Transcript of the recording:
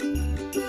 Música